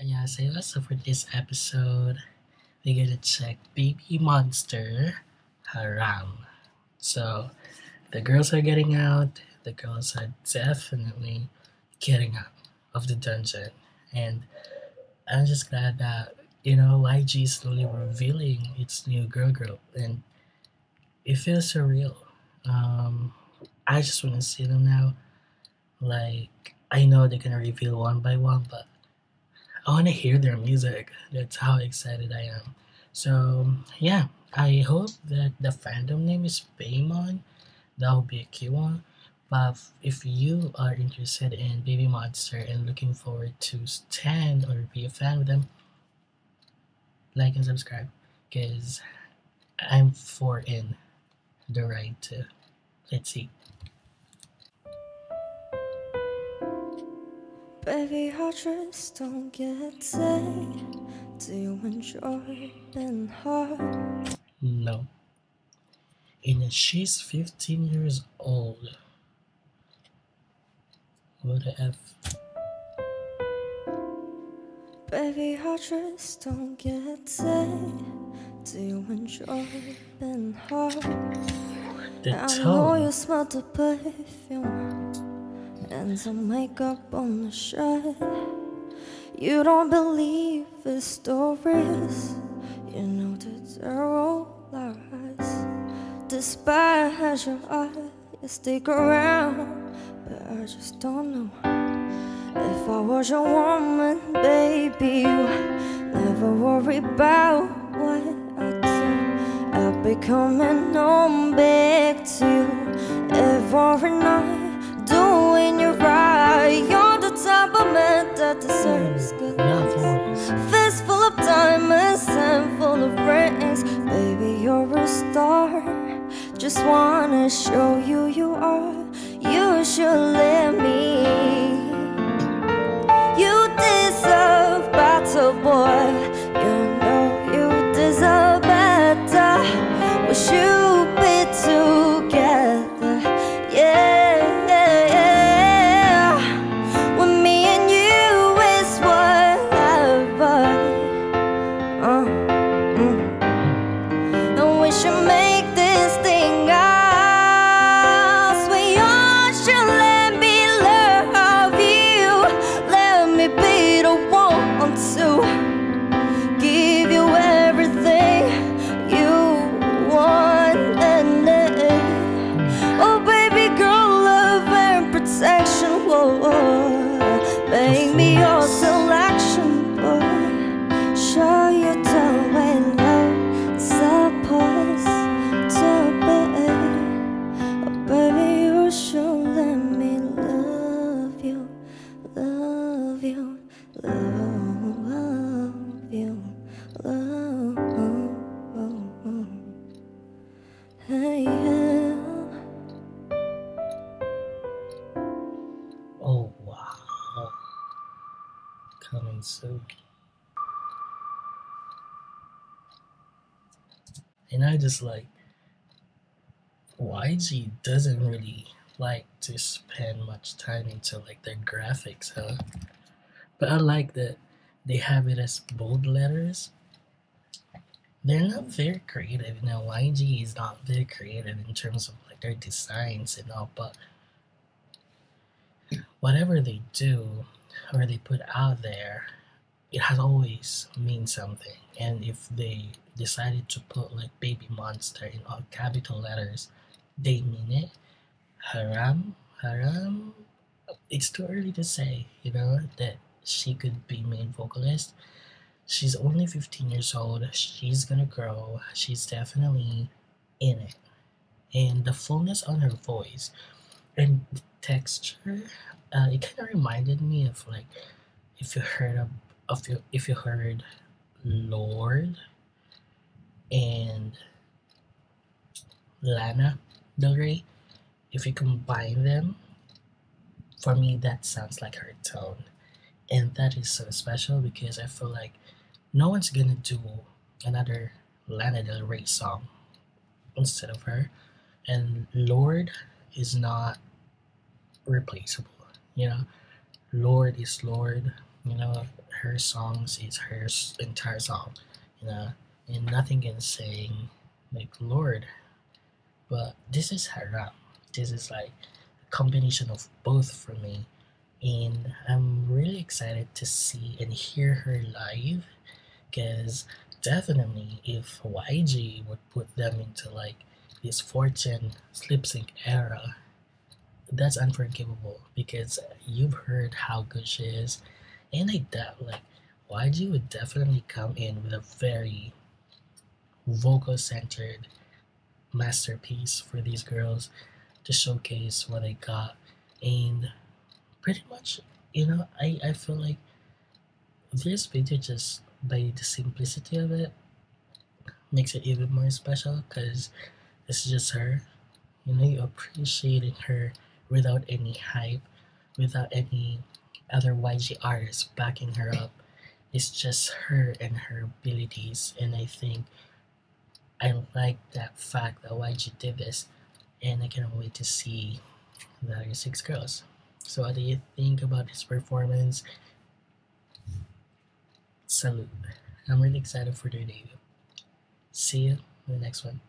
Annyeonghaseyo. So for this episode, we're gonna check Baby Monster Haram. So the girls are getting out. The girls are definitely getting out of the dungeon, and I'm just glad that you know YG is slowly revealing its new girl group, and it feels surreal. Um, I just want to see them now. Like I know they're gonna reveal one by one, but I want to hear their music. That's how excited I am. So yeah, I hope that the fandom name is Baymon. That would be a key one. But if you are interested in Baby Monster and looking forward to stand or be a fan with them, like and subscribe because I'm for in the right too. Let's see. Baby, I just don't get it. Do you enjoy being hurt? No. And she's 15 years old. What the F? Baby, I just don't get it. Do you enjoy being hurt? The I know you smell the perfume and some makeup on the shirt. You don't believe the stories. You know that they're all lies. Despite your eyes, you stick around, but I just don't know. If I was your woman, baby, you never worry about what I do. I'll be coming home back to you every night, that deserves mm, good Enough things. Fist full of diamonds and full of rings. Baby, you're a star. Just wanna show you you are. You should let me. Should make Coming soon. And I just like YG doesn't really like to spend much time into like their graphics, huh? But I like that they have it as bold letters. They're not very creative, know. YG is not very creative in terms of like their designs and all, but whatever they do or they put out there, it has always mean something. And if they decided to put like baby monster in all capital letters, they mean it. Haram, haram. It's too early to say, you know, that she could be main vocalist. She's only 15 years old. She's gonna grow. She's definitely in it. And the fullness on her voice and the texture, uh, it kind of reminded me of like if you heard of, of you, if you heard Lorde and Lana Del Rey, if you combine them, for me that sounds like her tone, and that is so special because I feel like no one's gonna do another Lana Del Rey song instead of her, and Lorde is not replaceable. You know, Lorde is Lorde. You know, her songs is her entire song, you know, and nothing can sing like Lorde. But this is Haram. This is like a combination of both for me. And I'm really excited to see and hear her live because definitely if YG would put them into like this fortune slip sync era, that's unforgivable because you've heard how good she is. And I doubt like YG would definitely come in with a very vocal centered masterpiece for these girls to showcase what they got. And pretty much, you know, I, I feel like this video just by the simplicity of it makes it even more special because it's just her. You know, you appreciating her without any hype, without any other YG artists backing her up. It's just her and her abilities, and I think I like that fact that YG did this, and I cannot wait to see the other six girls. So, what do you think about his performance? Salute. I'm really excited for their debut. See you in the next one.